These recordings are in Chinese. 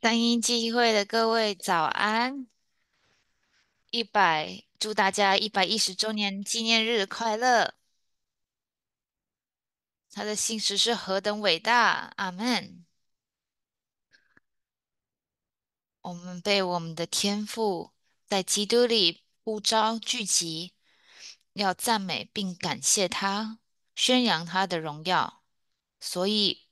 三一机会的各位早安！一百，祝大家一百一十周年纪念日快乐！他的信实是何等伟大！阿门。我们被我们的天赋在基督里呼召聚集，要赞美并感谢他，宣扬他的荣耀。所以，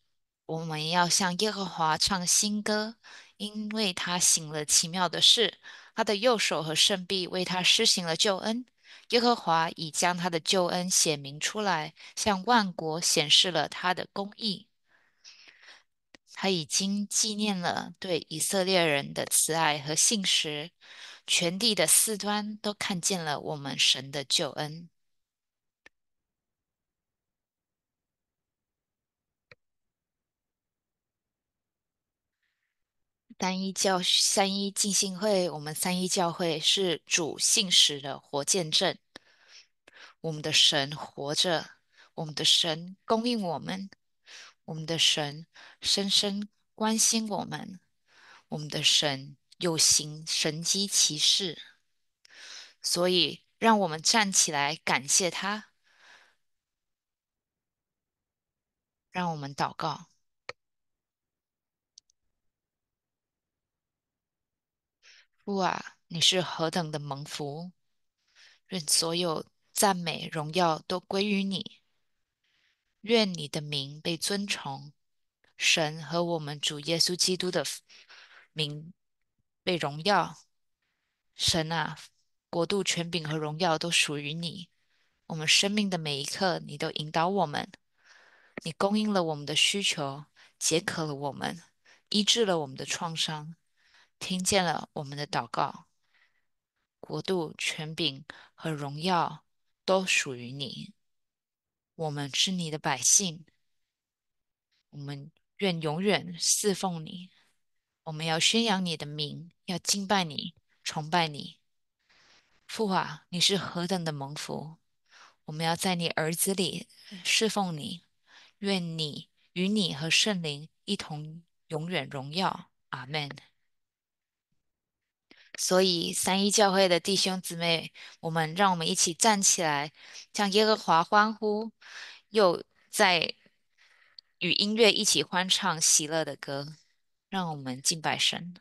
我们要向耶和华唱新歌，因为他行了奇妙的事，他的右手和圣臂为他施行了救恩。耶和华已将他的救恩显明出来，向万国显示了他的公义。他已经纪念了对以色列人的慈爱和信实，全地的四端都看见了我们神的救恩。三一教三一进信会，我们三一教会是主信实的活见证。我们的神活着，我们的神供应我们，我们的神深深关心我们，我们的神有行神机骑士。所以，让我们站起来感谢他，让我们祷告。主啊，你是何等的蒙福！愿所有赞美荣耀都归于你。愿你的名被尊崇，神和我们主耶稣基督的名被荣耀。神啊，国度、权柄和荣耀都属于你。我们生命的每一刻，你都引导我们。你供应了我们的需求，解渴了我们，医治了我们的创伤，听见了我们的祷告。国度、权柄和荣耀都属于你。我们是你的百姓，我们愿永远侍奉你。我们要宣扬你的名，要敬拜你，崇拜你。父啊，你是何等的蒙福！我们要在你儿子里侍奉你。愿你与你和圣灵一同永远荣耀。阿门。所以，三一教会的弟兄姊妹，我们让我们一起站起来，向耶和华欢呼，又在与音乐一起欢唱喜乐的歌，让我们敬拜神。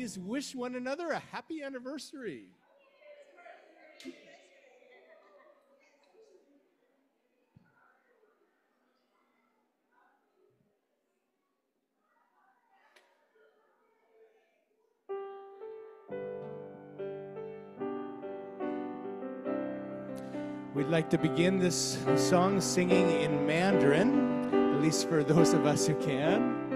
please wish one another a happy anniversary. We'd like to begin this song singing in Mandarin, at least for those of us who can.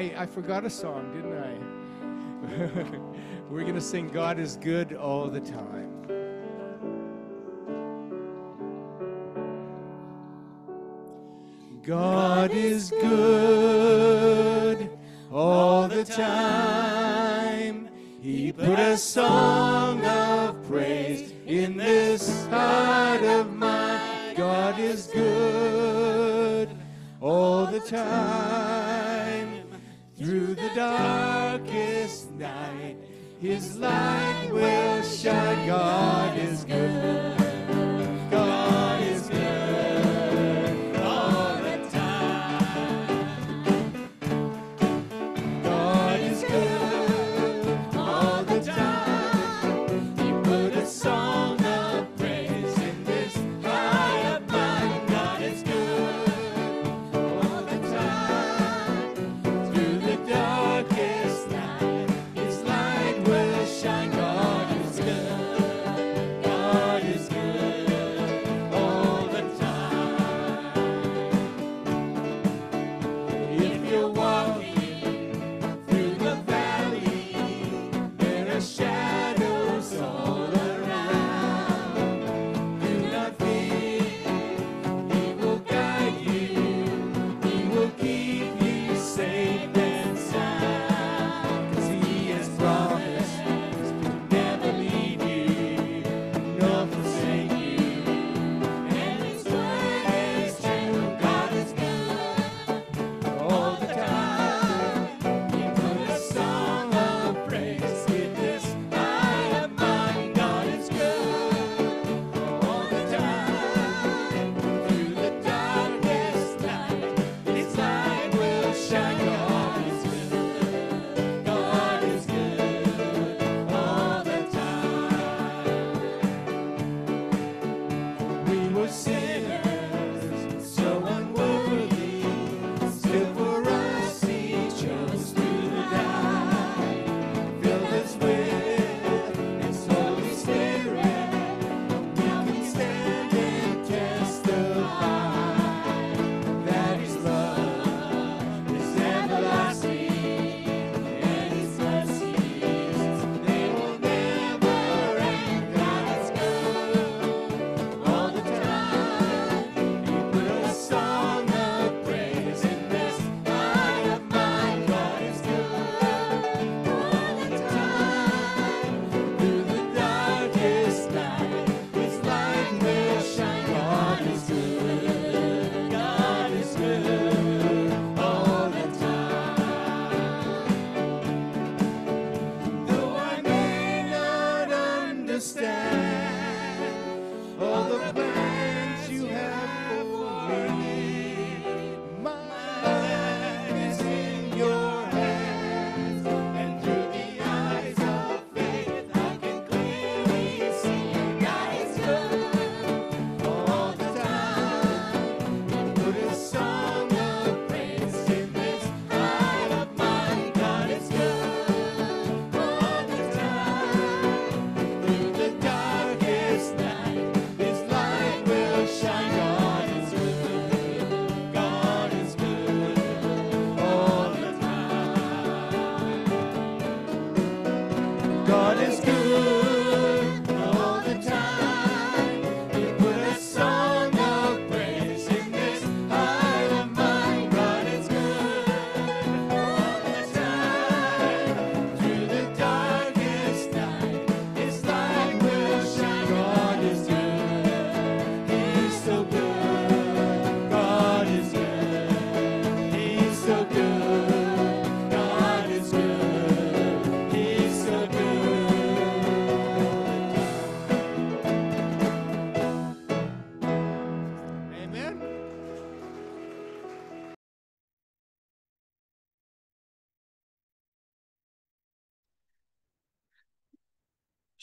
I, I forgot a song, didn't I? We're going to sing God is Good all the time. God is good all the time. He put a song of praise in this heart of mine. God is good all the time. His light will shine, God.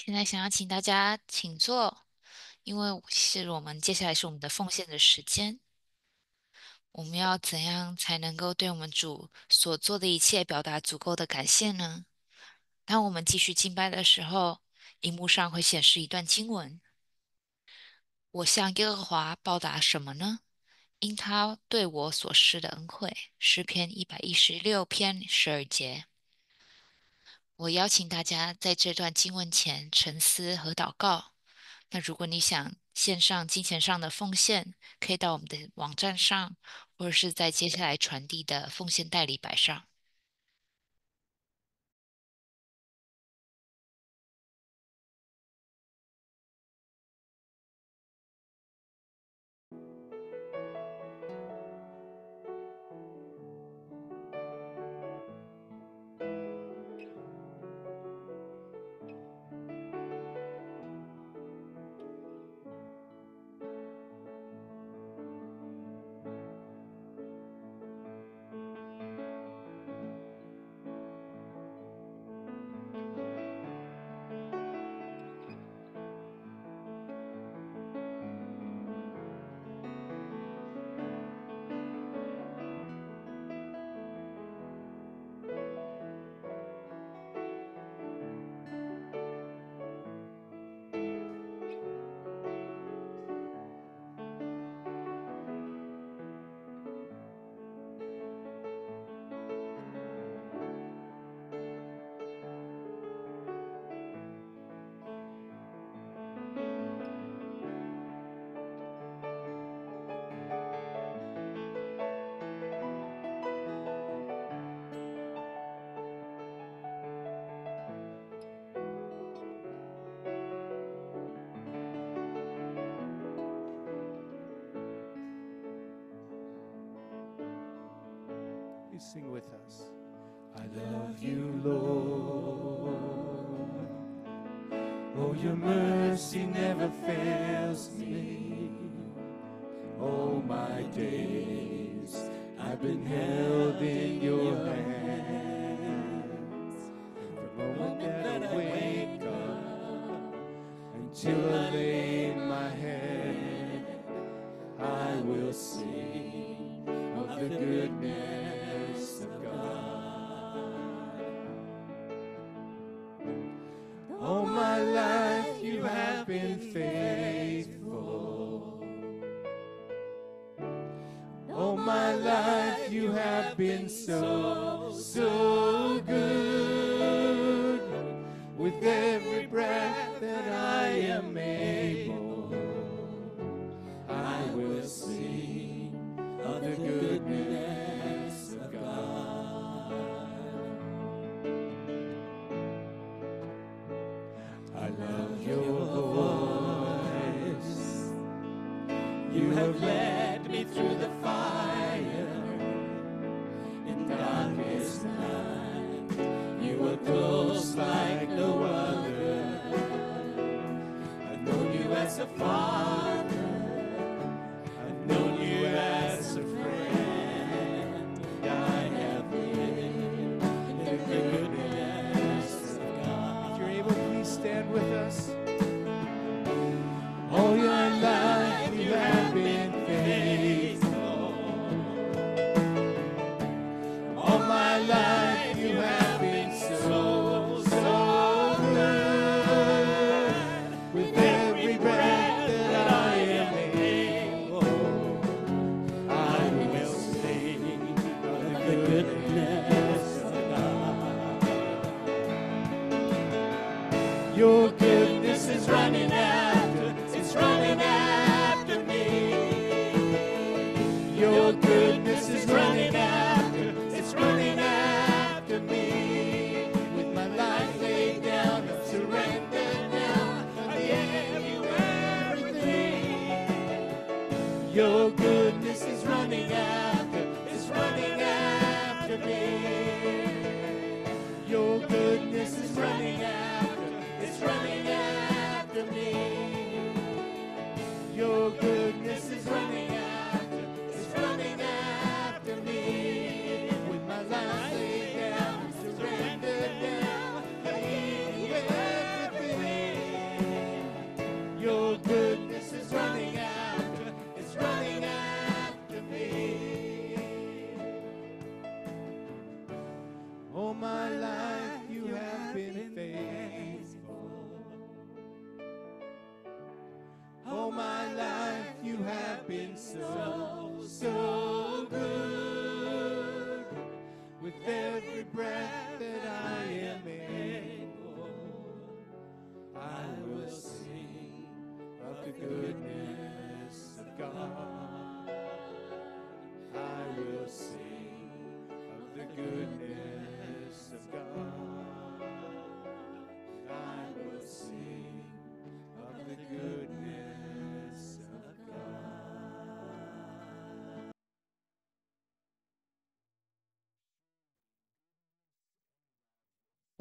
现在想要请大家请坐因为是我们接下来是我们的奉献的时间。我们要怎样才能够对我们主所做的一切表达足够的感谢呢？当我们继续敬拜的时候荧幕上会显示一段经文。我向耶和华报答什么呢？因他对我所施的恩惠。诗篇一百一十六篇十二节。我邀请大家在这段经文前沉思和祷告。那如果你想献上金钱上的奉献可以到我们的网站上或者是在接下来传递的奉献代理摆上。you never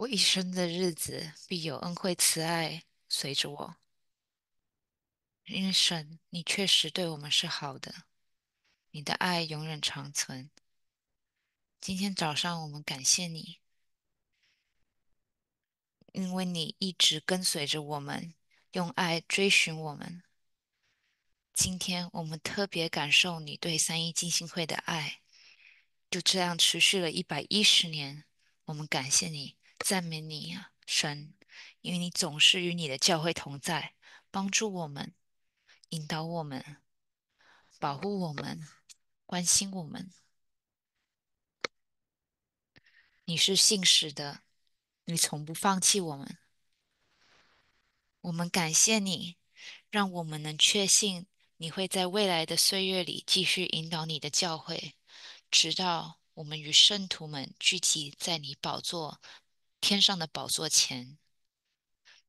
一生的日子必有恩惠慈爱随着我，因为神，你确实对我们是好的，你的爱永远长存。今天早上我们感谢你，因为你一直跟随着我们，用爱追寻我们。今天我们特别感受你对三一浸信会的爱，就这样持续了一百一十年。我们感谢你，赞美你啊，神，因为你总是与你的教会同在，帮助我们，引导我们，保护我们，关心我们。你是信实的，你从不放弃我们。我们感谢你，让我们能确信你会在未来的岁月里继续引导你的教会，直到我们与圣徒们聚集在你宝座天上的宝座前。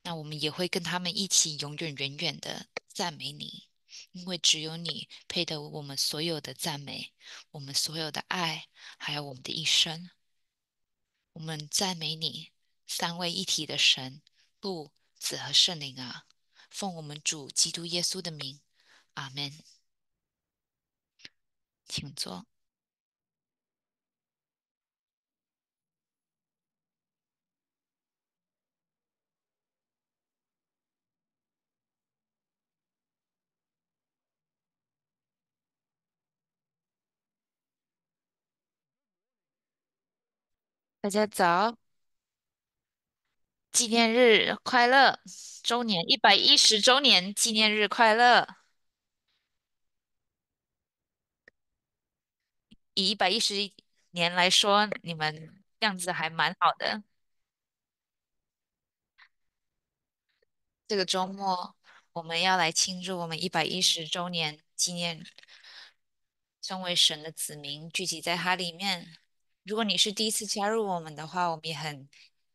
那我们也会跟他们一起永远远远的赞美你。因为只有你配得我们所有的赞美，我们所有的爱，还有我们的一生。我们赞美你，三位一体的神，父、子和圣灵啊！奉我们主基督耶稣的名，阿门。请坐。大家早，纪念日快乐！周年一百一十周年纪念日快乐！以一百一十年来说，你们样子还蛮好的。这个周末我们要来庆祝我们一百一十周年纪念，身为神的子民聚集在它里面。如果你是第一次加入我们的话，我们也很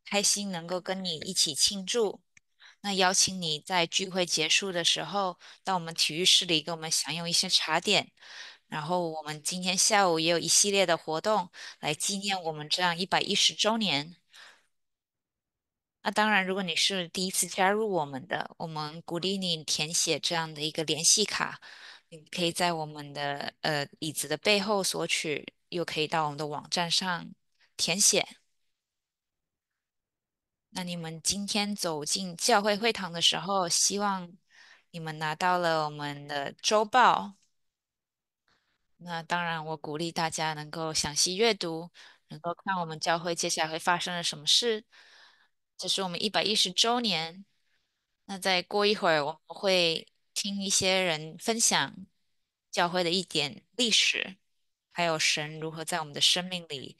开心能够跟你一起庆祝。那邀请你在聚会结束的时候，到我们体育室里跟我们享用一些茶点。然后我们今天下午也有一系列的活动来纪念我们这样一百一十周年。那当然，如果你是第一次加入我们的，我们鼓励你填写这样的一个联系卡，你可以在我们的呃椅子的背后索取，又可以到我们的网站上填写。那你们今天走进教会会堂的时候，希望你们拿到了我们的周报。那当然，我鼓励大家能够详细阅读，能够看我们教会接下来会发生了什么事。这是我们一百一十周年。那再过一会儿，我们会听一些人分享教会的一点历史，还有神如何在我们的生命里，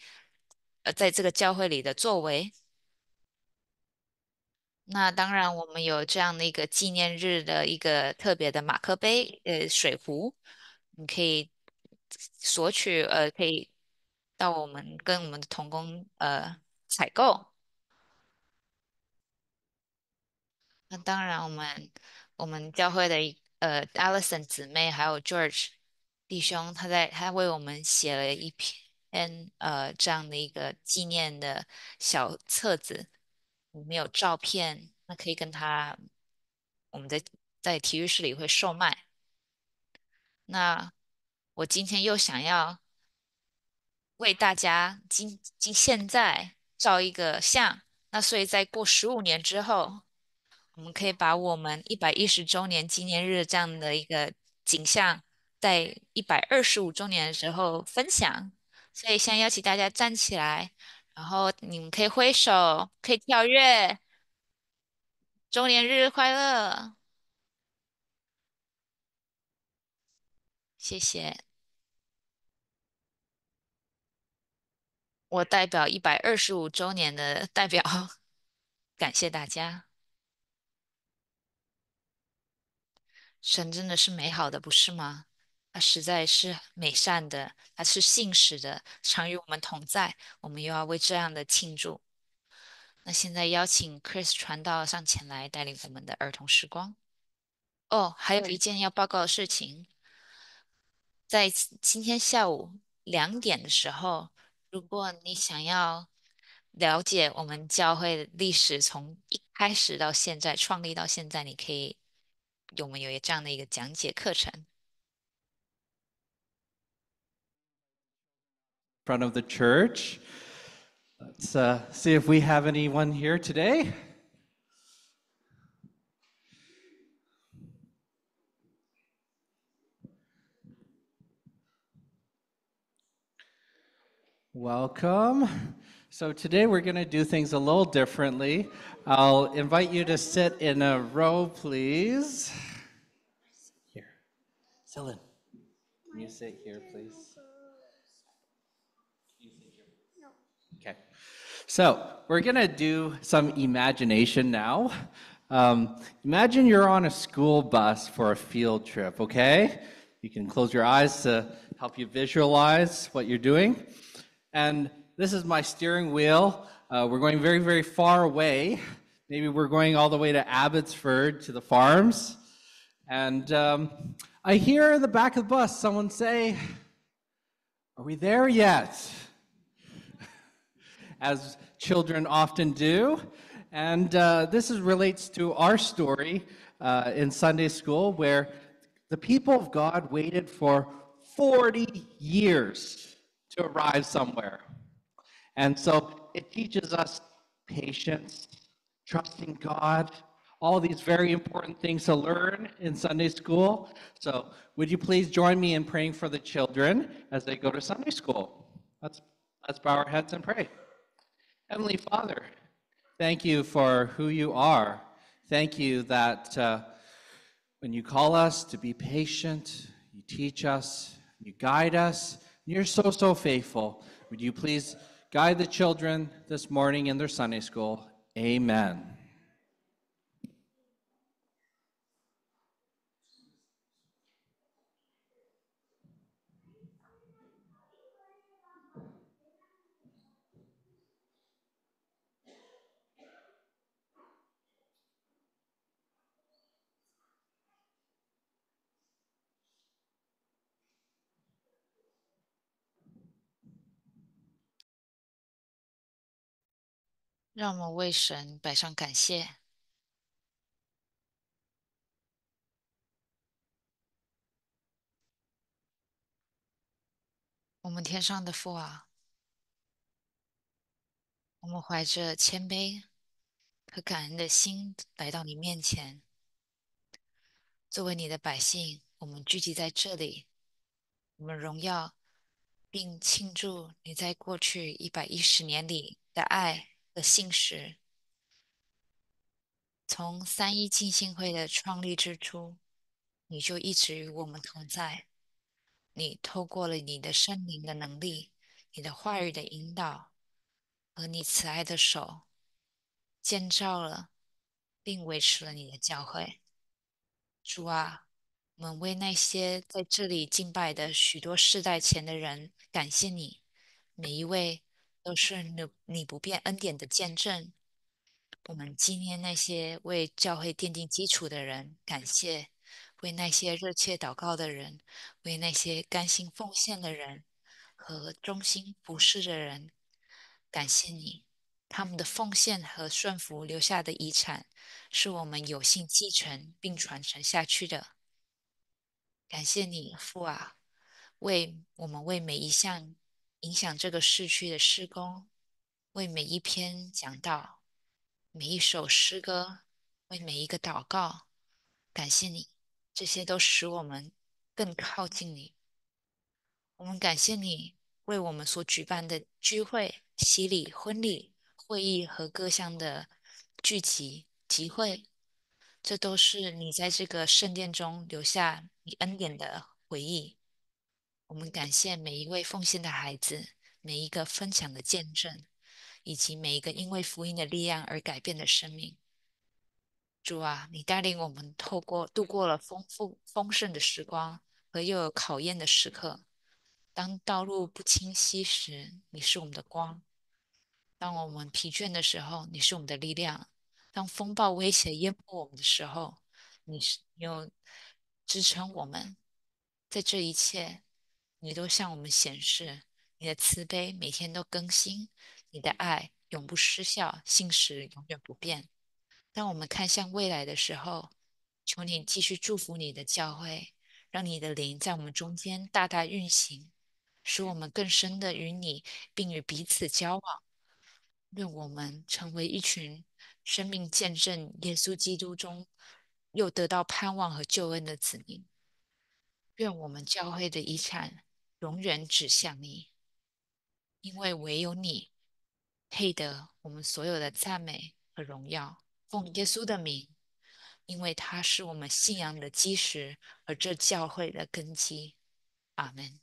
呃，在这个教会里的作为。那当然，我们有这样的一个纪念日的一个特别的马克杯，呃，水壶，你可以索取，呃，可以到我们跟我们的童工呃采购。那当然，我们我们教会的呃，Alison 姊妹还有 George 弟兄，他在他为我们写了一篇呃这样的一个纪念的小册子，里面有照片，那可以跟他我们在在体育室里会售卖。那我今天又想要为大家今今现在照一个相，那所以在过十五年之后。我们可以把我们一百一十周年纪念日这样的一个景象，在一百二十五周年的时候分享。所以，先邀请大家站起来，然后你们可以挥手，可以跳跃。周年日快乐！谢谢。我代表一百二十五周年的代表，感谢大家。神真的是美好的，不是吗？他实在是美善的，他是信使的，常与我们同在。我们又要为这样的庆祝。那现在邀请 Chris 传道上前来带领我们的儿童时光。哦，还有一件要报告的事情，在今天下午两点的时候，如果你想要了解我们教会的历史，从一开始到现在创立到现在，你可以。我们有这样的一个讲解课程。Front of the church. Let's uh, see if we have anyone here today. Welcome. So today we're going to do things a little differently. I'll invite you to sit in a row, please. Here. Dylan, can you sit here, please? Okay. So we're going to do some imagination now. Um, imagine you're on a school bus for a field trip, okay? You can close your eyes to help you visualize what you're doing. And this is my steering wheel. Uh, we're going very, very far away. Maybe we're going all the way to Abbotsford to the farms. And um, I hear in the back of the bus someone say, Are we there yet? As children often do. And uh, this is, relates to our story uh, in Sunday school where the people of God waited for 40 years to arrive somewhere. And so it teaches us patience, trusting God, all these very important things to learn in Sunday school. So, would you please join me in praying for the children as they go to Sunday school? Let's, let's bow our heads and pray. Heavenly Father, thank you for who you are. Thank you that uh, when you call us to be patient, you teach us, you guide us, you're so, so faithful. Would you please guide the children this morning in their Sunday school? Amen. 让我们为神摆上感谢。我们天上的父啊，我们怀着谦卑和感恩的心来到你面前。作为你的百姓，我们聚集在这里，我们荣耀并庆祝你在过去一百一十年里的爱的信实。从三一进信会的创立之初，你就一直与我们同在。你透过了你的圣灵的能力、你的话语的引导和你慈爱的手，建造了并维持了你的教会。主啊，我们为那些在这里敬拜的许多世代前的人感谢你，每一位都是你你不变恩典的见证。我们纪念那些为教会奠定基础的人，感谢。为那些热切祷告的人，为那些甘心奉献的人和忠心服侍的人，感谢你，他们的奉献和顺服留下的遗产，是我们有幸继承并传承下去的。感谢你，父啊，为我们为每一项影响这个市区的施工，为每一篇讲道，每一首诗歌，为每一个祷告，感谢你。这些都使我们更靠近你。我们感谢你为我们所举办的聚会、洗礼、婚礼、会议和各项的聚集集会，这都是你在这个圣殿中留下你恩典的回忆。我们感谢每一位奉献的孩子，每一个分享的见证，以及每一个因为福音的力量而改变的生命。主啊，你带领我们透过度过了丰富丰盛的时光和又有考验的时刻。当道路不清晰时，你是我们的光；当我们疲倦的时候，你是我们的力量；当风暴威胁淹没我们的时候，你是又支撑我们。在这一切，你都向我们显示你的慈悲，每天都更新；你的爱永不失效，信实永远不变。当我们看向未来的时候，求你继续祝福你的教会，让你的灵在我们中间大大运行，使我们更深的与你，并与彼此交往。愿我们成为一群生命见证耶稣基督中又得到盼望和救恩的子民。愿我们教会的遗产永远指向你，因为唯有你配得我们所有的赞美和荣耀。奉耶稣的名，因为他是我们信仰的基石，而这教会的根基。阿门。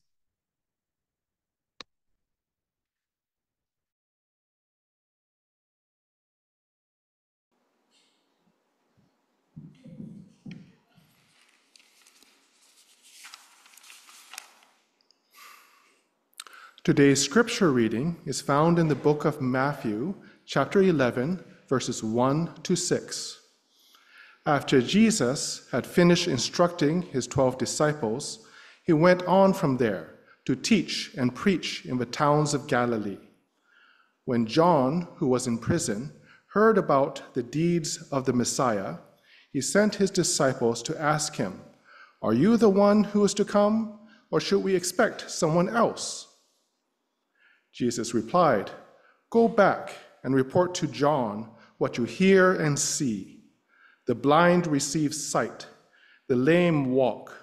Today's scripture reading is found in the book of Matthew, chapter 11, verses 1 to 6. After Jesus had finished instructing his twelve disciples, he went on from there to teach and preach in the towns of Galilee. When John, who was in prison, heard about the deeds of the Messiah, he sent his disciples to ask him, Are you the one who is to come, or should we expect someone else? Jesus replied, Go back and report to John what you hear and see. The blind receive sight, the lame walk,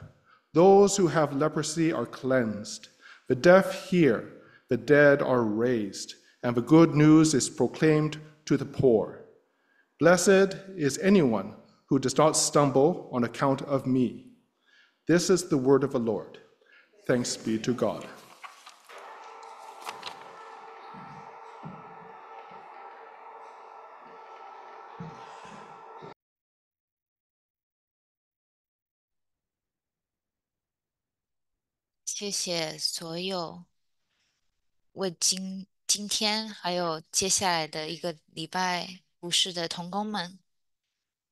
those who have leprosy are cleansed, the deaf hear, the dead are raised, and the good news is proclaimed to the poor. Blessed is anyone who does not stumble on account of me. This is the word of the Lord. Thanks be to God. 谢谢所有为今今天还有接下来的一个礼拜服侍的童工们，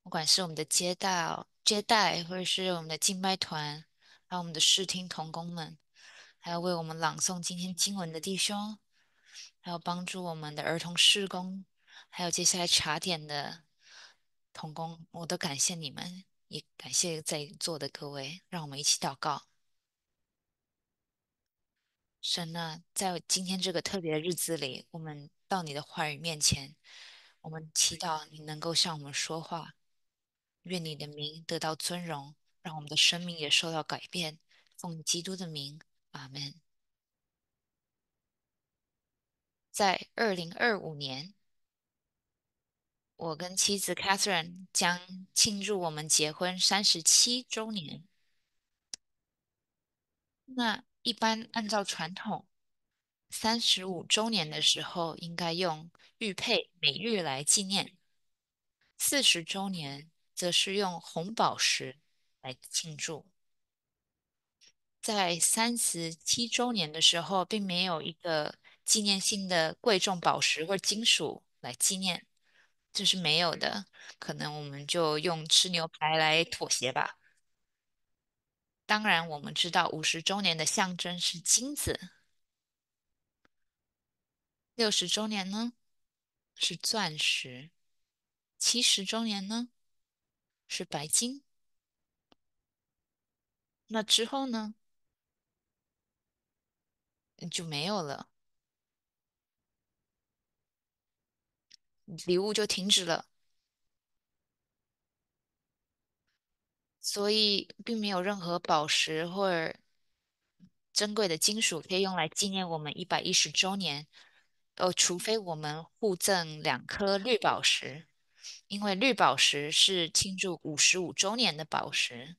不管是我们的接待接待，或者是我们的敬拜团，还有我们的视听童工们，还有为我们朗诵今天经文的弟兄，还有帮助我们的儿童事工，还有接下来茶点的童工，我都感谢你们，也感谢在座的各位，让我们一起祷告。神呢，在今天这个特别的日子里，我们到你的话语面前，我们祈祷你能够向我们说话，愿你的名得到尊荣，让我们的生命也受到改变。奉基督的名，阿门。在二零二五年，我跟妻子 Catherine 将庆祝我们结婚三十七周年。那一般按照传统，三十五周年的时候应该用玉佩美玉来纪念，四十周年则是用红宝石来庆祝。在三十七周年的时候，并没有一个纪念性的贵重宝石或金属来纪念，这是没有的。可能我们就用吃牛排来妥协吧。当然，我们知道五十周年的象征是金子，六十周年呢是钻石，七十周年呢是白金。那之后呢就没有了，礼物就停止了。所以并没有任何宝石或者珍贵的金属可以用来纪念我们一百一十周年，呃，除非我们互赠两颗绿宝石，因为绿宝石是庆祝五十五周年的宝石，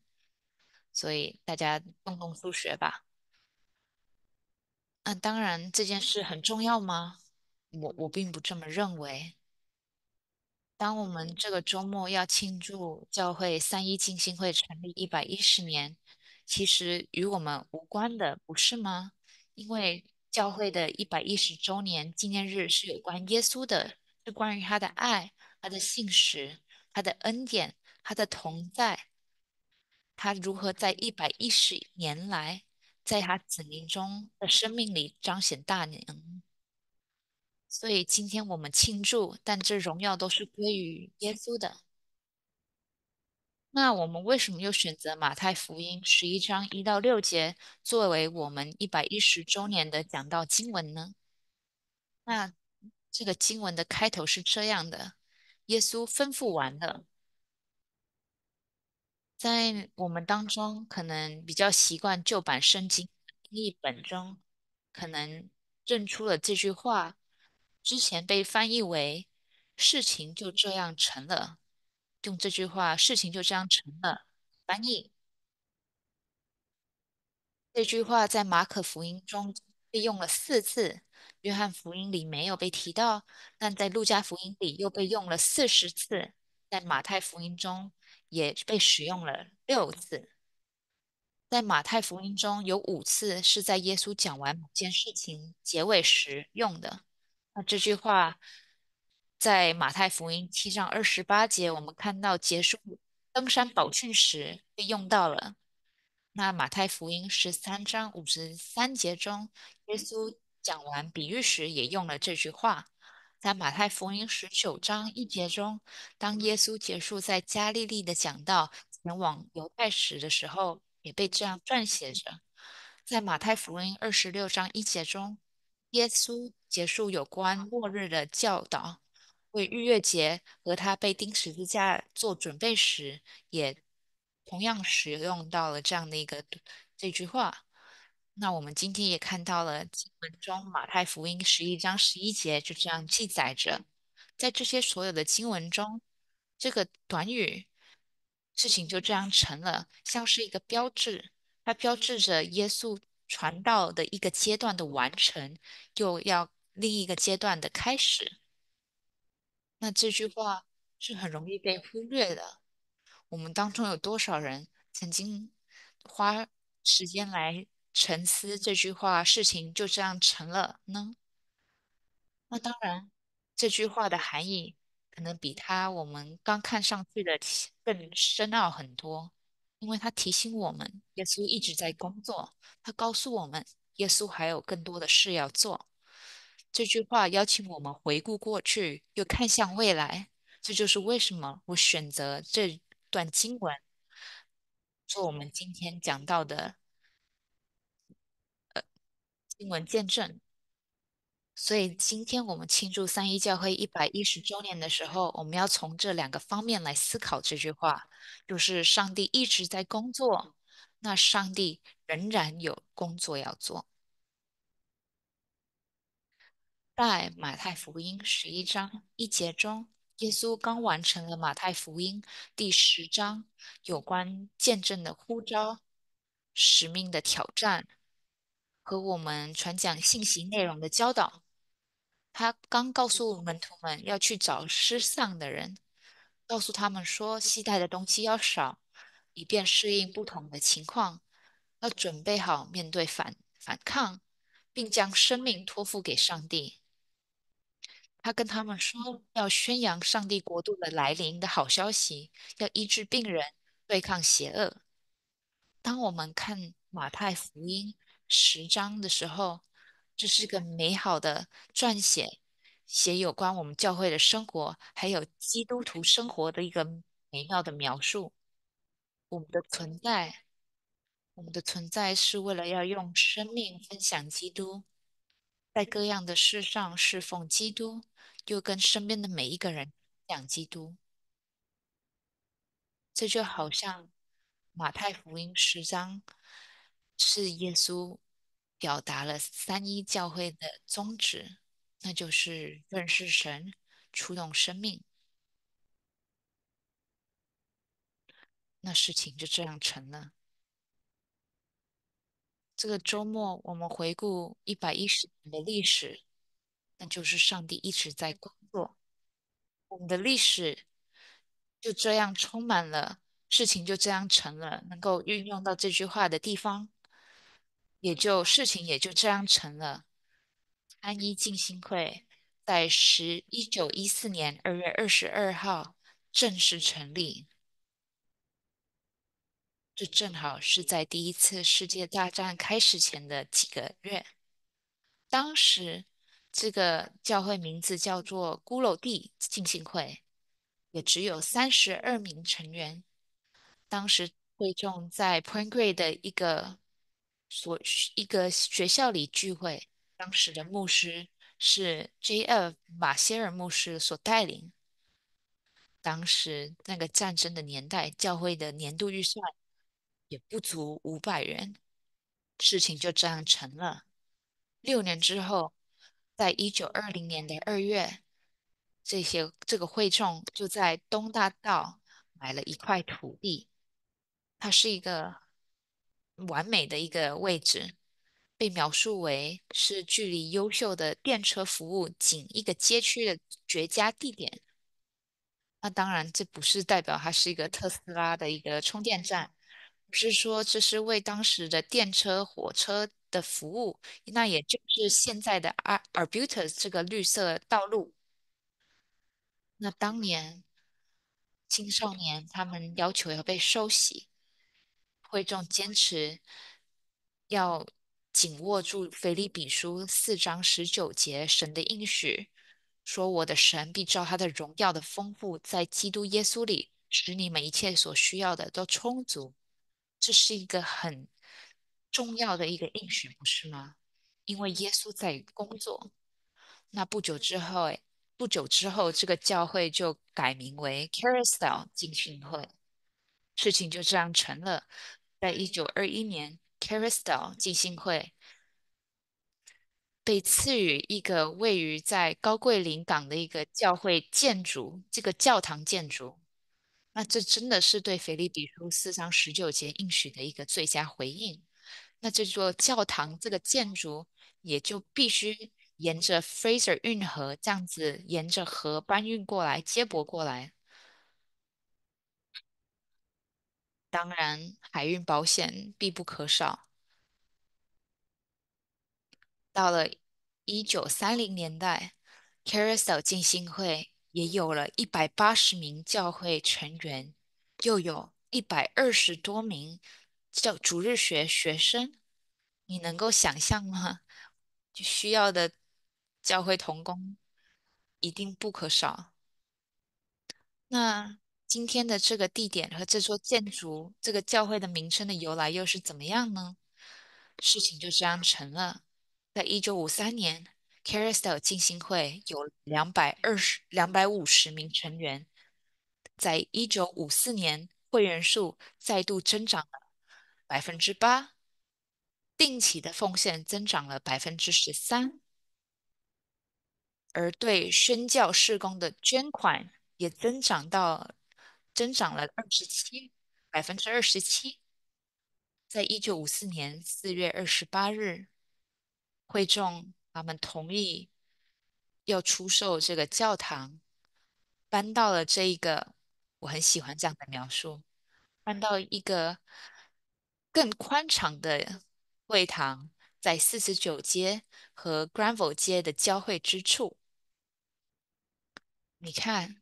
所以大家动动数学吧。那当然，这件事很重要吗？我我并不这么认为。当我们这个周末要庆祝教会三一敬心会成立一百一十年，其实与我们无关的，不是吗？因为教会的一百一十周年纪念日是有关耶稣的，是关于他的爱、他的信实、他的恩典、他的同在，他如何在一百一十年来，在他子民中的生命里彰显大能。所以今天我们庆祝，但这荣耀都是归于耶稣的。那我们为什么又选择马太福音十一章一到六节作为我们一百一十周年的讲道经文呢？那这个经文的开头是这样的：耶稣吩咐完了，在我们当中可能比较习惯旧版圣经译本中，可能认出了这句话。之前被翻译为“事情就这样成了”，用这句话“事情就这样成了”翻译。这句话在马可福音中被用了四次，约翰福音里没有被提到，但在路加福音里又被用了四十次，在马太福音中也被使用了六次。在马太福音中有五次是在耶稣讲完某件事情结尾时用的。那这句话在马太福音七章二十八节，我们看到结束登山宝训时被用到了。那马太福音十三章五十三节中，耶稣讲完比喻时也用了这句话。在马太福音十九章一节中，当耶稣结束在加利利的讲道，前往犹太时的时候，也被这样撰写着。在马太福音二十六章一节中，耶稣结束有关末日的教导，为逾越节和他被钉十字架做准备时，也同样使用到了这样的一个这句话。那我们今天也看到了经文中马太福音十一章十一节就这样记载着，在这些所有的经文中，这个短语事情就这样成了，像是一个标志，它标志着耶稣传道的一个阶段的完成，又要另一个阶段的开始。那这句话是很容易被忽略的。我们当中有多少人曾经花时间来沉思这句话，事情就这样成了呢？那当然，这句话的含义可能比他我们刚看上去的 更深奥很多，因为他提醒我们，耶稣一直在工作，他告诉我们，耶稣还有更多的事要做。这句话邀请我们回顾过去，又看向未来。这就是为什么我选择这段经文做我们今天讲到的呃经文见证。所以今天我们庆祝三一教会一百一十周年的时候，我们要从这两个方面来思考这句话，就是上帝一直在工作，那上帝仍然有工作要做。在马太福音十一章一节中，耶稣刚完成了马太福音第十章有关见证的呼召、使命的挑战和我们传讲信息内容的教导。他刚告诉门徒们要去找失丧的人，告诉他们说携带的东西要少，以便适应不同的情况，要准备好面对反反抗，并将生命托付给上帝。他跟他们说，要宣扬上帝国度的来临的好消息，要医治病人，对抗邪恶。当我们看马太福音十章的时候，这是个美好的撰写，写有关我们教会的生活，还有基督徒生活的一个美妙的描述。我们的存在，我们的存在是为了要用生命分享基督，在各样的事上侍奉基督，又跟身边的每一个人讲基督。这就好像马太福音十章是耶稣表达了三一教会的宗旨，那就是认识神，触动生命。那事情就这样成了。这个周末我们回顾一百一十年的历史，那就是上帝一直在工作。我们的历史就这样充满了，事情就这样成了。能够运用到这句话的地方，也就事情也就这样成了。安一静心会在十一九一四年二月二十二号正式成立。这正好是在第一次世界大战开始前的几个月。当时这个教会名字叫做孤楼地浸信会，也只有三十二名成员。当时会众在 Point Grey 的一个所一个学校里聚会，当时的牧师是 J.F. 马歇尔牧师所带领。当时那个战争的年代，教会的年度预算也不足五百元，事情就这样成了。六年之后，在一九二零年的二月，这些这个会众就在东大道买了一块土地，它是一个完美的一个位置，被描述为是距离优秀的电车服务仅一个街区的绝佳地点。那当然，这不是代表它是一个特斯拉的一个充电站，不是说这是为当时的电车、火车的服务，那也就是现在的 Ar Arbutus 这个绿色道路。那当年青少年他们要求要被收洗，会众坚持要紧握住腓立比书四章十九节神的应许，说我的神必照他的荣耀的丰富，在基督耶稣里，使你们一切所需要的都充足。这是一个很重要的一个应许，不是吗？因为耶稣在工作。那不久之后，哎，不久之后，这个教会就改名为 Carousel 浸信会，事情就这样成了。在一九二一年，Carousel 浸信会被赐予一个位于在高贵林港的一个教会建筑，这个教堂建筑。那这真的是对腓立比书四章十九节应许的一个最佳回应。那这座教堂这个建筑也就必须沿着 Fraser 运河这样子沿着河搬运过来、接驳过来。当然，海运保险必不可少。到了一九三零年代，Carousel 浸信会也有了一百八十名教会成员，又有一百二十多名教主日学学生。你能够想象吗？就需要的教会童工一定不可少。那今天的这个地点和这座建筑、这个教会的名称的由来又是怎么样呢？事情就这样成了。在一九五三年，Carousel 浸信会有两百二十、两百五十名成员。在一九五四年，会员数再度增长了百分之八，定期的奉献增长了百分之十三，而对宣教事工的捐款也增长到增长了二十七百分之二十七。在一九五四年四月二十八日，会众他们同意要出售这个教堂，搬到了这一个，我很喜欢这样的描述，搬到一个更宽敞的会堂，在四十九街和 Granville 街的交汇之处。你看，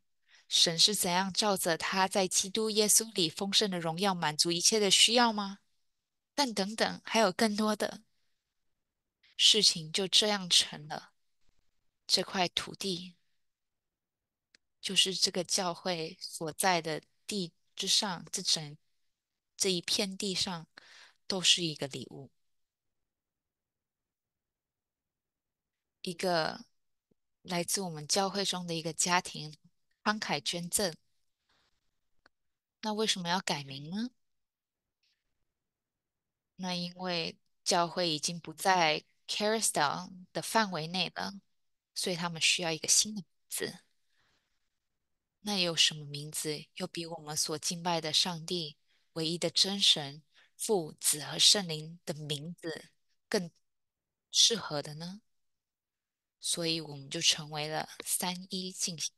神是怎样照着他在基督耶稣里丰盛的荣耀满足一切的需要吗？但等等，还有更多的事情就这样成了。这块土地，就是这个教会所在的地之上，这整这一片地上，都是一个礼物，一个来自我们教会中的一个家庭慷慨捐赠。那为什么要改名呢？那因为教会已经不在 Carousel 的范围内了，所以他们需要一个新的名字。那有什么名字又比我们所敬拜的上帝唯一的真神父、子和圣灵的名字更适合的呢？所以我们就成为了三一进行。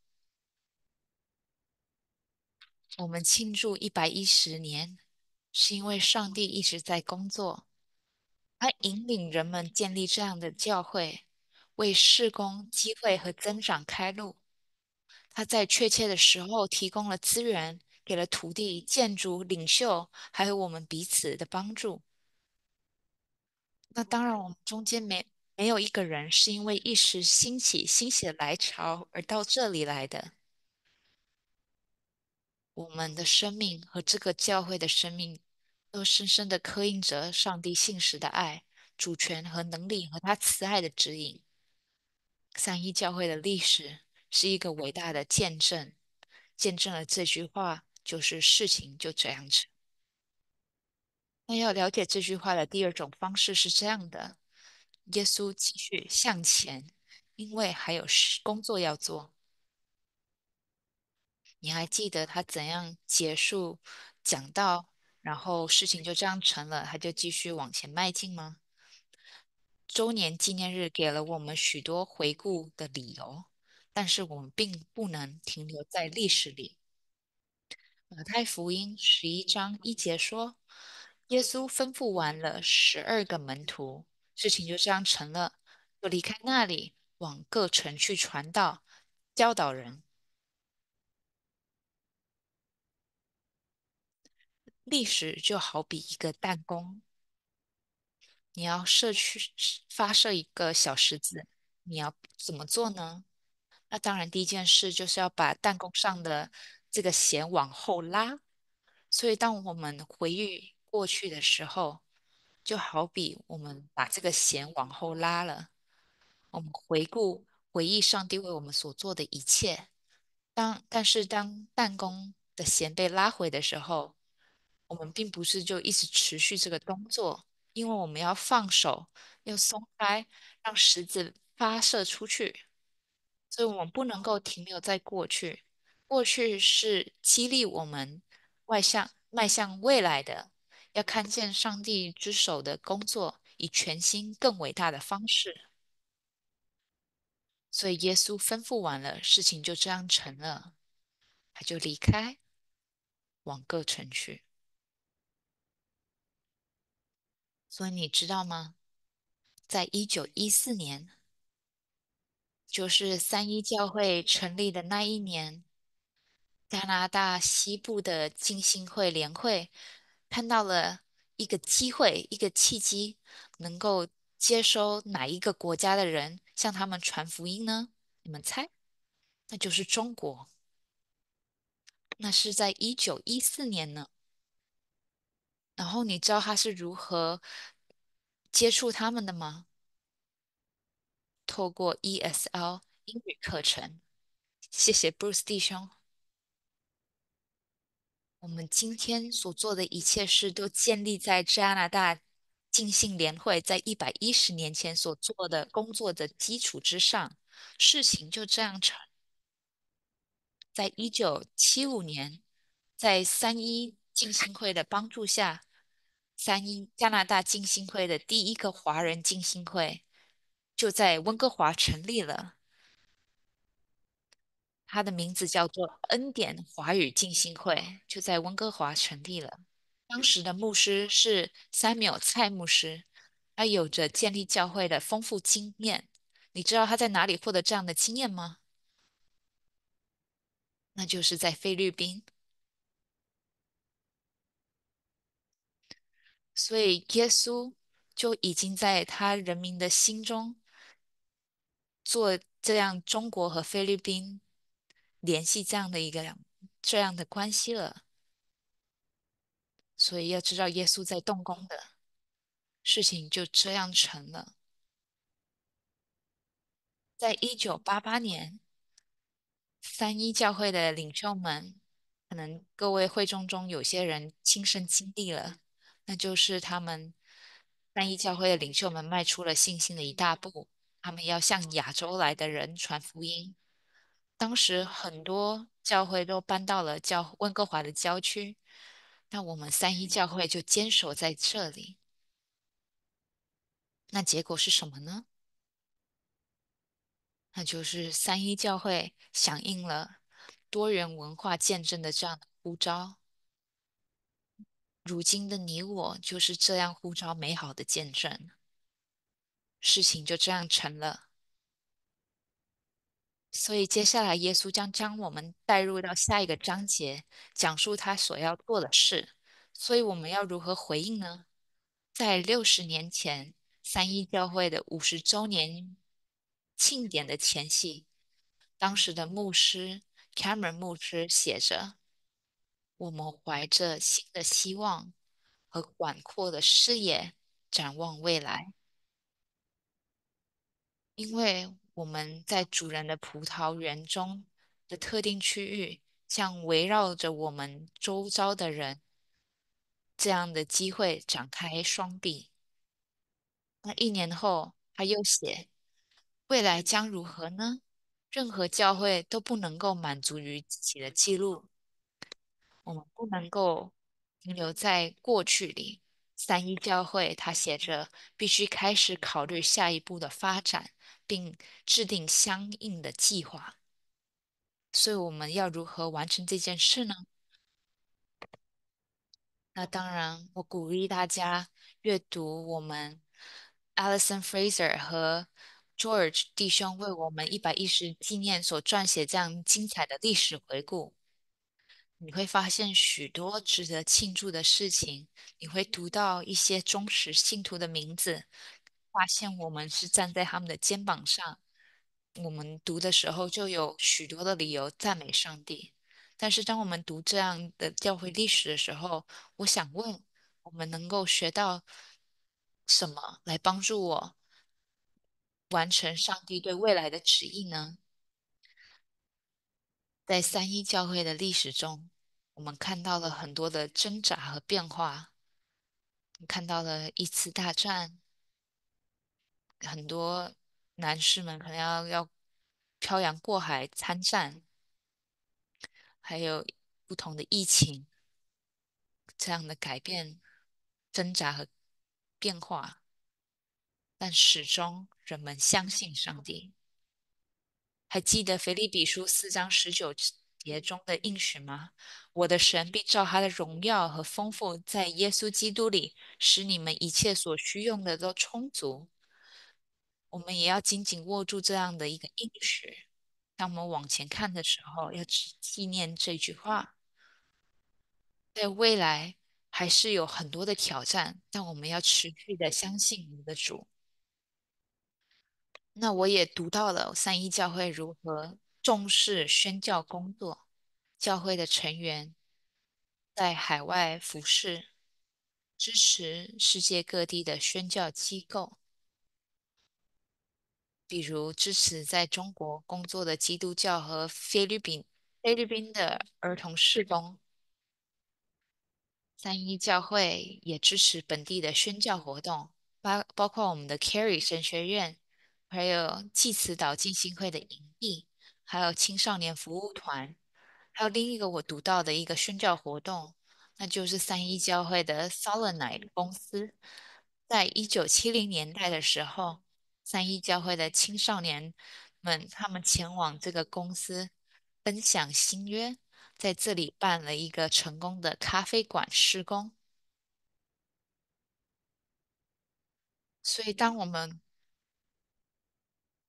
我们庆祝一百一十年，是因为上帝一直在工作，他引领人们建立这样的教会，为事工机会和增长开路。他在确切的时候提供了资源，给了土地、建筑、领袖，还有我们彼此的帮助。那当然，我们中间没没有一个人是因为一时兴起、心血来潮而到这里来的。我们的生命和这个教会的生命，都深深的刻印着上帝信实的爱、主权和能力，和他慈爱的指引。三一教会的历史是一个伟大的见证，见证了这句话，就是事情就这样子。那要了解这句话的第二种方式是这样的：耶稣继续向前，因为还有事工作要做。你还记得他怎样结束讲道，然后事情就这样成了，他就继续往前迈进吗？周年纪念日给了我们许多回顾的理由，但是我们并不能停留在历史里。马太福音十一章一节说，耶稣吩咐完了十二个门徒，事情就这样成了，就离开那里，往各城去传道，教导人。历史就好比一个弹弓，你要射去发射一个小石子，你要怎么做呢？那当然，第一件事就是要把弹弓上的这个弦往后拉。所以，当我们回忆过去的时候，就好比我们把这个弦往后拉了，我们回顾、回忆上帝为我们所做的一切。当但是当弹弓的弦被拉回的时候，我们并不是就一直持续这个动作，因为我们要放手，要松开，让石子发射出去。所以我们不能够停留在过去，过去是激励我们外向迈向未来的，要看见上帝之手的工作，以全新更伟大的方式。所以耶稣吩咐完了，事情就这样成了，他就离开，往各城去。所以你知道吗？在一九一四年，就是三一教会成立的那一年，加拿大西部的浸信会联会看到了一个机会，一个契机，能够接收哪一个国家的人向他们传福音呢？你们猜？那就是中国。那是在一九一四年呢。然后你知道他是如何接触他们的吗？透过 ESL 英语课程。谢谢 Bruce 弟兄。我们今天所做的一切事，都建立在加拿大浸信联会在一百一十年前所做的工作的基础之上。事情就这样成。在一九七五年，在三一浸信会的帮助下，三一加拿大浸信会的第一个华人浸信会就在温哥华成立了。它的名字叫做恩典华语浸信会，就在温哥华成立了。当时的牧师是 Samuel 蔡牧师，他有着建立教会的丰富经验。你知道他在哪里获得这样的经验吗？那就是在菲律宾。所以耶稣就已经在他人民的心中做这样中国和菲律宾联系这样的一个这样的关系了。所以要知道耶稣在动工的事情就这样成了。在一九八八年，三一教会的领袖们，可能各位会众中有些人亲身经历了，那就是他们三一教会的领袖们迈出了信心的一大步，他们要向亚洲来的人传福音。当时很多教会都搬到了教温哥华的郊区，那我们三一教会就坚守在这里。那结果是什么呢？那就是三一教会响应了多元文化见证的这样的呼召。如今的你我就是这样呼召美好的见证，事情就这样成了。所以接下来耶稣将将我们带入到下一个章节，讲述他所要做的事。所以我们要如何回应呢？在六十年前三一教会的五十周年。庆典的前夕，当时的牧师 Cameron 牧师写着：“我们怀着新的希望和广阔的视野展望未来，因为我们在主人的葡萄园中的特定区域，像围绕着我们周遭的人，这样的机会展开双臂。”那一年后，他又写。未来将如何呢？任何教会都不能够满足于自己的记录，我们不能够停留在过去里。三一教会他写着，必须开始考虑下一步的发展，并制定相应的计划。所以我们要如何完成这件事呢？那当然，我鼓励大家阅读我们 Alison Fraser 和。George 弟兄为我们一百一十纪念所撰写这样精彩的历史回顾。你会发现许多值得庆祝的事情，你会读到一些忠实信徒的名字，发现我们是站在他们的肩膀上。我们读的时候就有许多的理由赞美上帝。但是当我们读这样的教会历史的时候，我想问，我们能够学到什么来帮助我完成上帝对未来的旨意呢？在三一教会的历史中，我们看到了很多的挣扎和变化，看到了一次大战，很多男士们可能要要漂洋过海参战，还有不同的疫情这样的改变、挣扎和变化，但始终人们相信上帝。还记得腓立比书四章十九节中的应许吗？我的神必照他的荣耀和丰富，在耶稣基督里，使你们一切所需用的都充足。我们也要紧紧握住这样的一个应许。当我们往前看的时候，要纪纪念这句话。在未来还是有很多的挑战，但我们要持续的相信我们的主。那我也读到了三一教会如何重视宣教工作，教会的成员在海外服侍，支持世界各地的宣教机构，比如支持在中国工作的基督教和菲律宾菲律宾的儿童事工。三一教会也支持本地的宣教活动，包包括我们的 Carry 神学院。还有济慈岛浸信会的营地，还有青少年服务团，还有另一个我读到的一个宣教活动，那就是三一教会的 Solonite 公司。在一九七零年代的时候，三一教会的青少年们他们前往这个公司分享新约，在这里办了一个成功的咖啡馆施工。所以，当我们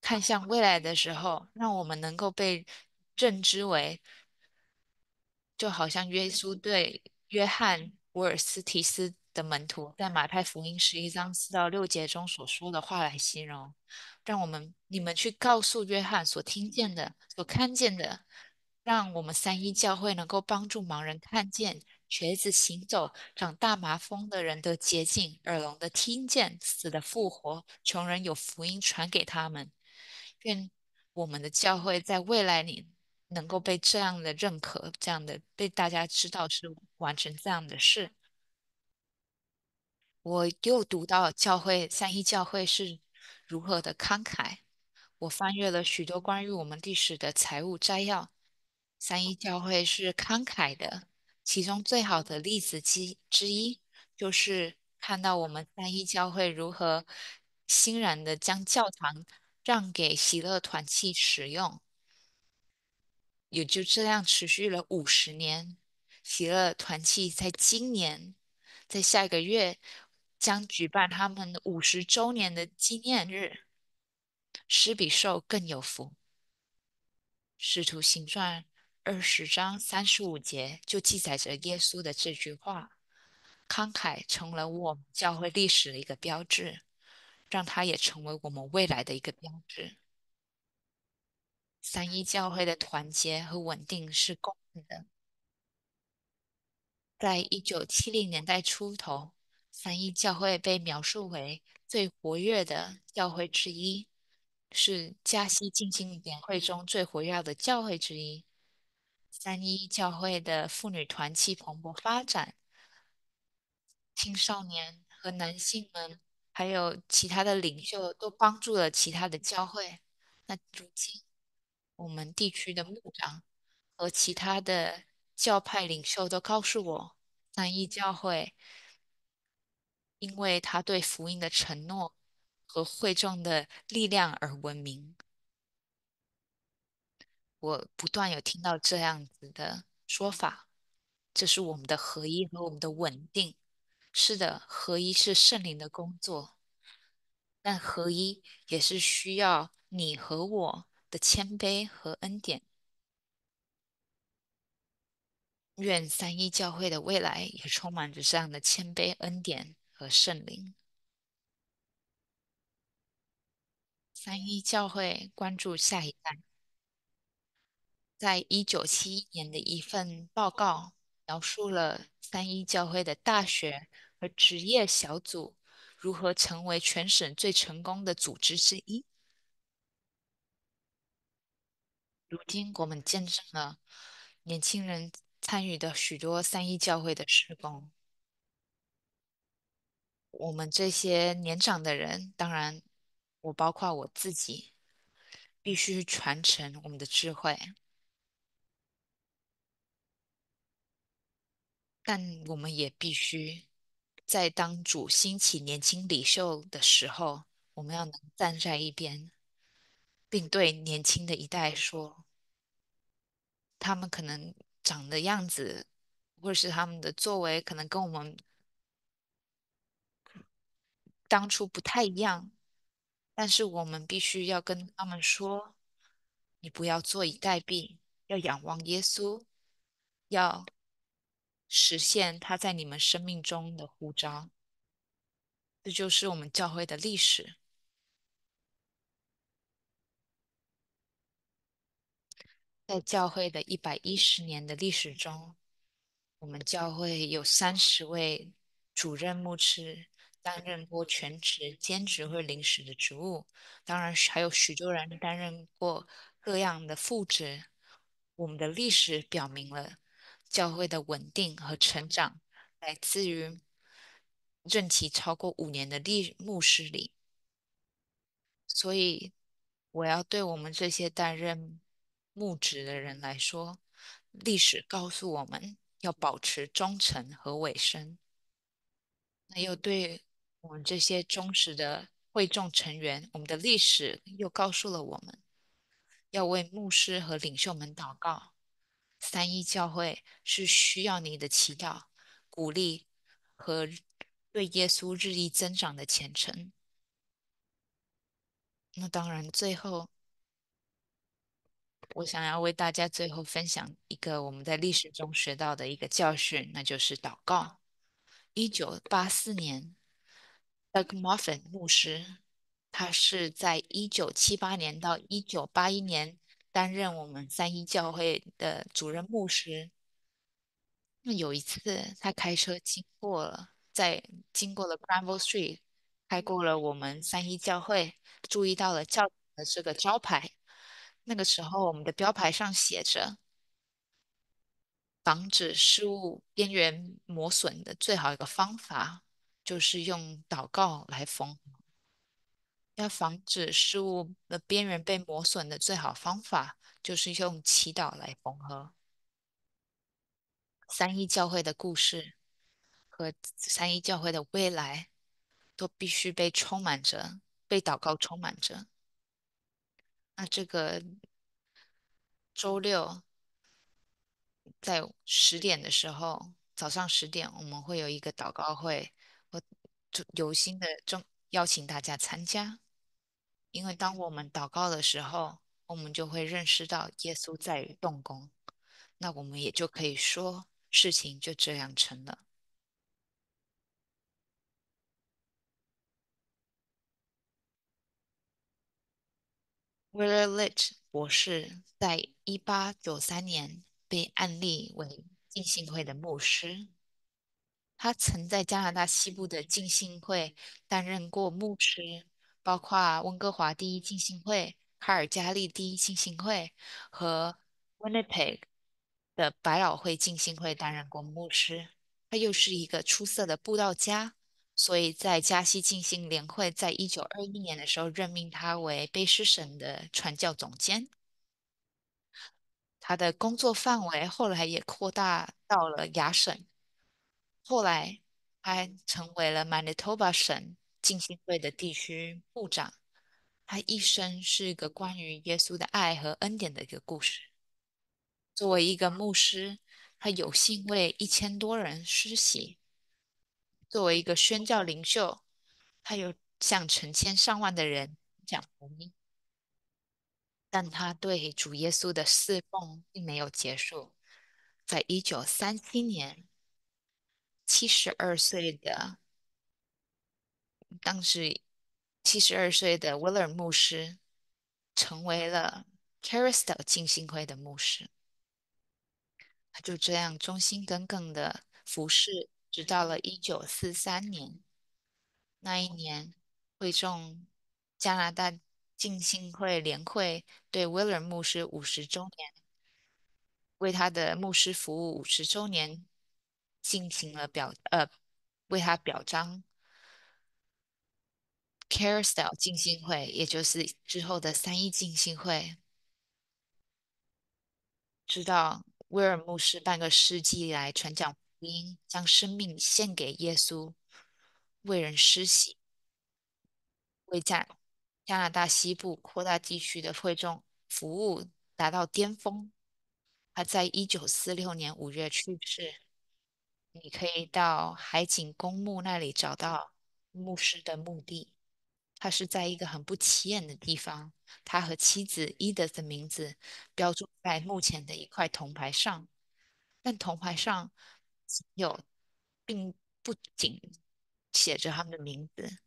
看向未来的时候，让我们能够被认知为，就好像耶稣对约翰沃尔斯提斯的门徒在马太福音十一章四到六节中所说的话来形容，让我们你们去告诉约翰所听见的、所看见的，让我们三一教会能够帮助盲人看见、瘸子行走、长大麻风的人得洁净、耳聋的听见、死的复活、穷人有福音传给他们。愿我们的教会在未来里能够被这样的认可，这样的被大家知道是完成这样的事。我又读到教会三一教会是如何的慷慨。我翻阅了许多关于我们历史的财务摘要，三一教会是慷慨的。其中最好的例子之之一，就是看到我们三一教会如何欣然的将教堂。让给喜乐团契使用，也就这样持续了五十年。喜乐团契在今年，在下一个月将举办他们五十周年的纪念日。施比受更有福。使徒行传二十章三十五节就记载着耶稣的这句话：“慷慨成了我们教会历史的一个标志。”让它也成为我们未来的一个标志。三一教会的团结和稳定是公平的。在一九七零年代初头，三一教会被描述为最活跃的教会之一，是加西浸信联会中最活跃的教会之一。三一教会的妇女团契蓬勃发展，青少年和男性们。还有其他的领袖都帮助了其他的教会。那如今，我们地区的牧长和其他的教派领袖都告诉我，三一教会因为他对福音的承诺和会众的力量而闻名。我不断有听到这样子的说法，这是我们的合一和我们的稳定。是的，合一是圣灵的工作，但合一也是需要你和我的谦卑和恩典。愿三一教会的未来也充满着这样的谦卑、恩典和圣灵。三一教会关注下一代。在一九七一年的一份报告，描述了三一教会的大学和职业小组如何成为全省最成功的组织之一。如今，我们见证了年轻人参与的许多三一教会的施工。我们这些年长的人，当然，我包括我自己，必须传承我们的智慧。但我们也必须在当主兴起年轻领袖的时候，我们要能站在一边，并对年轻的一代说：他们可能长的样子，或者是他们的作为，可能跟我们当初不太一样，但是我们必须要跟他们说：你不要坐以待毙，要仰望耶稣，要实现他在你们生命中的呼召。这就是我们教会的历史。在教会的一百一十年的历史中，我们教会有三十位主任牧师担任过全职、兼职或临时的职务，当然还有许多人担任过各样的副职。我们的历史表明了教会的稳定和成长来自于任期超过五年的历牧师里。所以，我要对我们这些担任牧职的人来说，历史告诉我们要保持忠诚和委身。那又对我们这些忠实的会众成员，我们的历史又告诉了我们，要为牧师和领袖们祷告。三一教会是需要你的祈祷、鼓励和对耶稣日益增长的虔诚。那当然，最后我想要为大家最后分享一个我们在历史中学到的一个教训，那就是祷告。一九八四年，Doug Moffin 牧师，他是在一九七八年到一九八一年担任我们三一教会的主任牧师。那有一次，他开车经过了，在经过了 Granville Street，开过了我们三一教会，注意到了教堂的这个招牌。那个时候，我们的标牌上写着：防止事物边缘磨损的最好一个方法，就是用祷告来缝合。要防止事物的边缘被磨损的最好方法，就是用祈祷来缝合。三一教会的故事和三一教会的未来，都必须被充满着，被祷告充满着。那这个周六在十点的时候，早上十点，我们会有一个祷告会，我就有心的正邀请大家参加。因为当我们祷告的时候，我们就会认识到耶稣在于动工，那我们也就可以说事情就这样成了。Willa Lich 博士在一八九三年被案例为浸信会的牧师。他曾在加拿大西部的浸信会担任过牧师，包括温哥华第一浸信会、卡尔加利第一浸信会和 Winnipeg 的百老汇浸信会担任过牧师。他又是一个出色的布道家。所以在加西浸信联会在一九二一年的时候任命他为卑诗省的传教总监。他的工作范围后来也扩大到了亚省，后来还成为了 Manitoba 省浸信会的地区部长。他一生是一个关于耶稣的爱和恩典的一个故事。作为一个牧师，他有幸为一千多人施洗。作为一个宣教领袖，他有向成千上万的人讲福音，但他对主耶稣的侍奉并没有结束。在一九三七年，七十二岁的当时七十二岁的威尔牧师成为了 Caristel 浸信会的牧师。他就这样忠心耿耿的服侍，直到了一九四三年。那一年，会众加拿大浸信会联会对威尔牧师五十周年，为他的牧师服务五十周年进行了表呃，为他表彰。Caristel 浸信会，也就是之后的三一进行会，知道威尔牧师半个世纪以来传讲福音，将生命献给耶稣，为人施洗，为加加拿大西部扩大地区的会众服务达到巅峰。他在一九四六年五月去世。你可以到海景公墓那里找到牧师的墓地。他是在一个很不起眼的地方，他和妻子伊德的名字标注在墓前的一块铜牌上，但铜牌上有，并不仅写着他们的名字，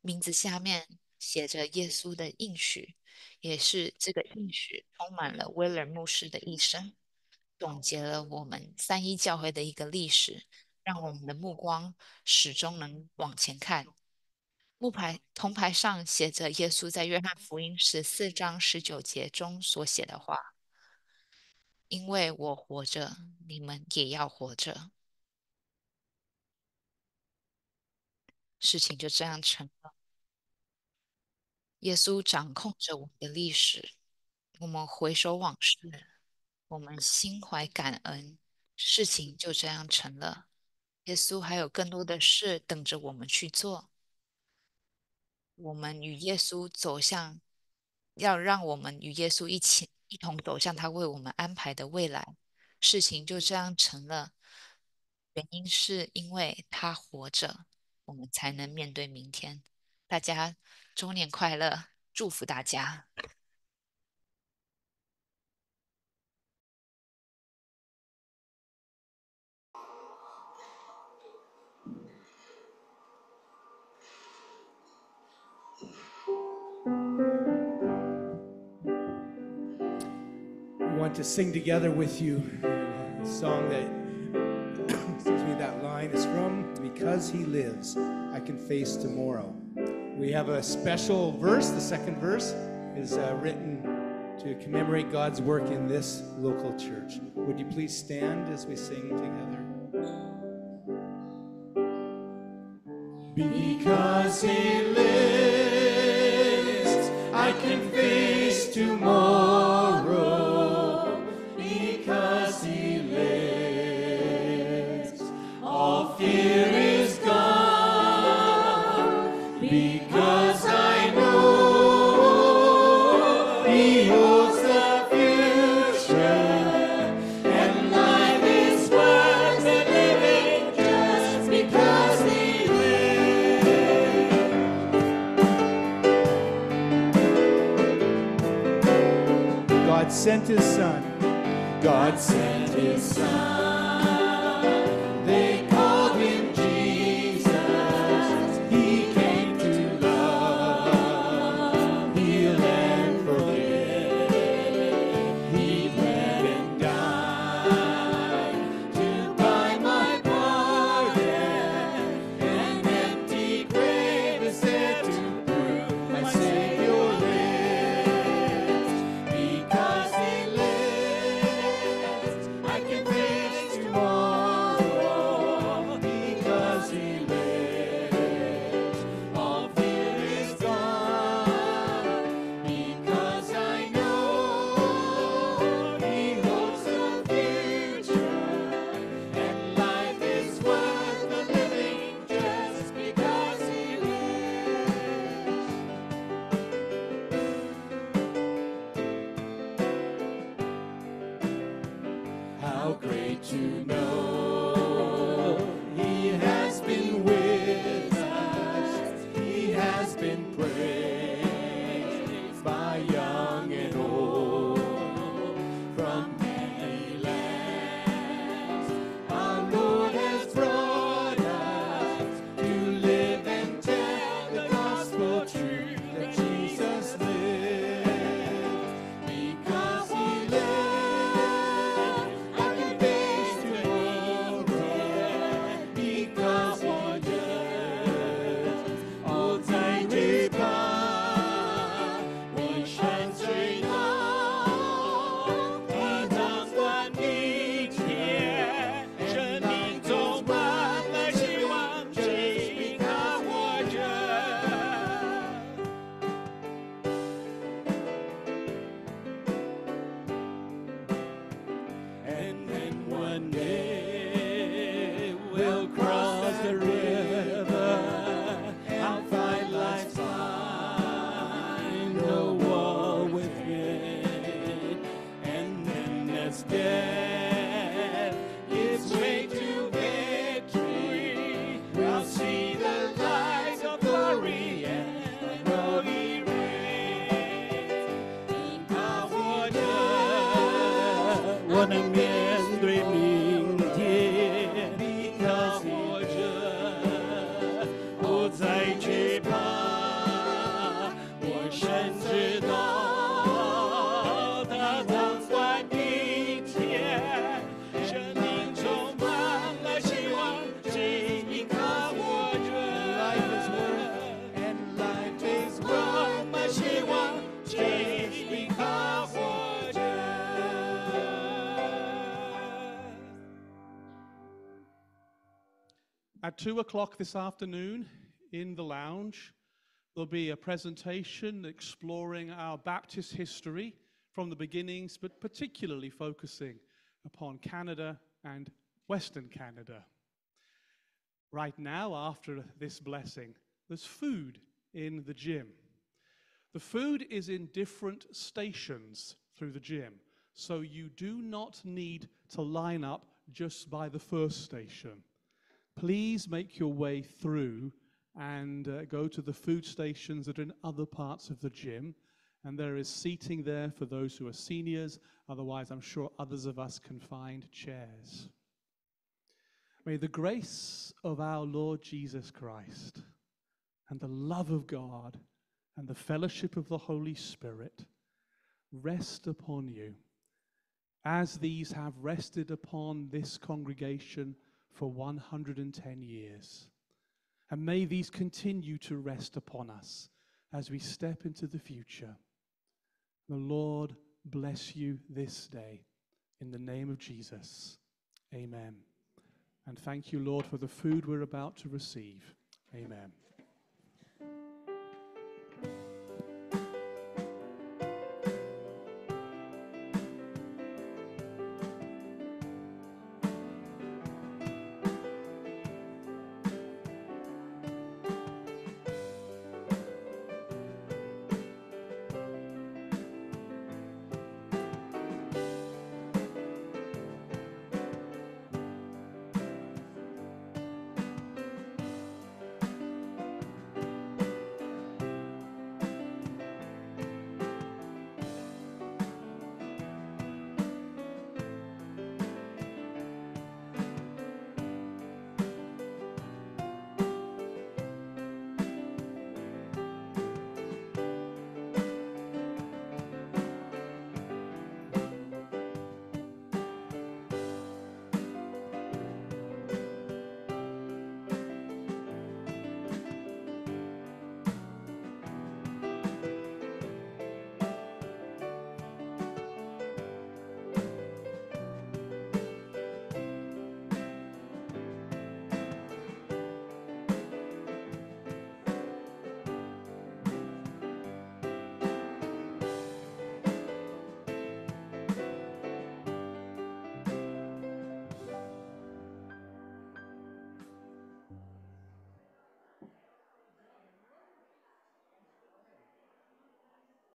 名字下面写着耶稣的应许，也是这个应许充满了威尔牧师的一生，总结了我们三一教会的一个历史，让我们的目光始终能往前看。木牌铜牌上写着耶稣在约翰福音十四章十九节中所写的话：“因为我活着，你们也要活着。”事情就这样成了。耶稣掌控着我们的历史，我们回首往事，我们心怀感恩，事情就这样成了。耶稣还有更多的事等着我们去做。我们与耶稣走向，要让我们与耶稣一起一同走向他为我们安排的未来。事情就这样成了，原因是因为他活着，我们才能面对明天。大家周年快乐，祝福大家。Want to sing together with you a song that, excuse me, that line is from Because He Lives, I Can Face Tomorrow. We have a special verse. The second verse is uh, written to commemorate God's work in this local church. Would you please stand as we sing together? Because he lives, I can face tomorrow. God said. Two o'clock this afternoon in the lounge, there'll be a presentation exploring our Baptist history from the beginnings, but particularly focusing upon Canada and Western Canada. Right now, after this blessing, there's food in the gym. The food is in different stations through the gym, so you do not need to line up just by the first station please make your way through and uh, go to the food stations that are in other parts of the gym. And there is seating there for those who are seniors. Otherwise, I'm sure others of us can find chairs. May the grace of our Lord Jesus Christ and the love of God and the fellowship of the Holy Spirit rest upon you as these have rested upon this congregation for 110 years. And may these continue to rest upon us as we step into the future. The Lord bless you this day. In the name of Jesus. Amen. And thank you, Lord, for the food we're about to receive. Amen.